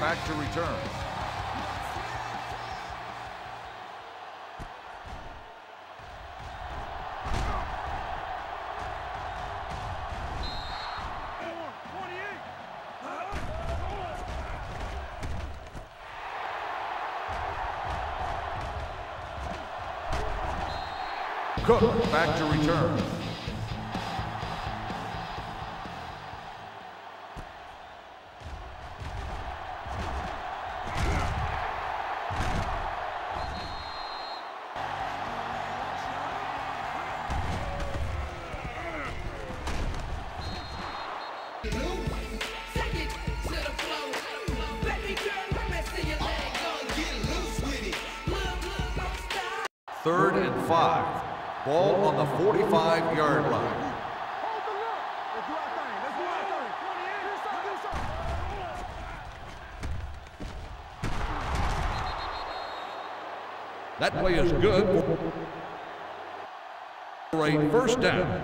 back to return. Cook back to return. Third and five. Ball on the 45-yard line. That play is good. For first down.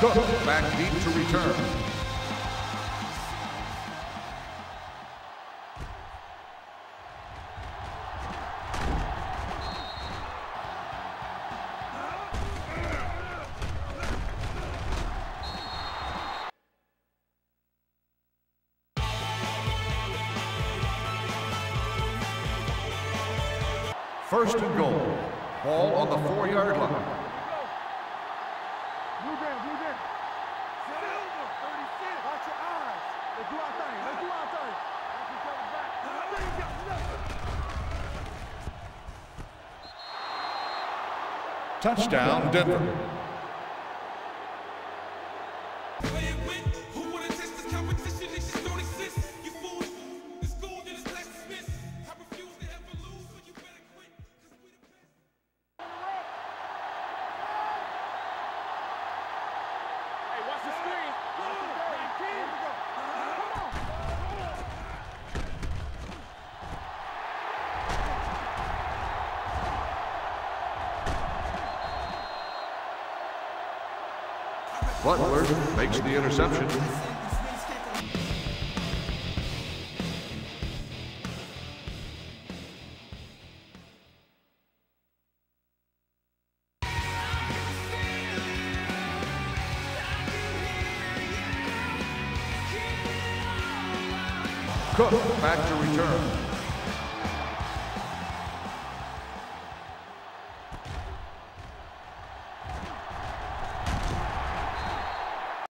Cook back deep to return. First and goal. Ball on the four-yard line. Touchdown, Denver. the screen. Butler makes the interception. Cook back to return.